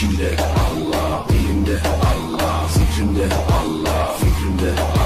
İçimde Allah, elimde Allah, zikrimde Allah, fikrimde Allah.